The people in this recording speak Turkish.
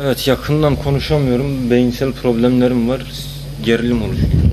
Evet yakından konuşamıyorum. Beyinsel problemlerim var. Gerilim oluşuyor.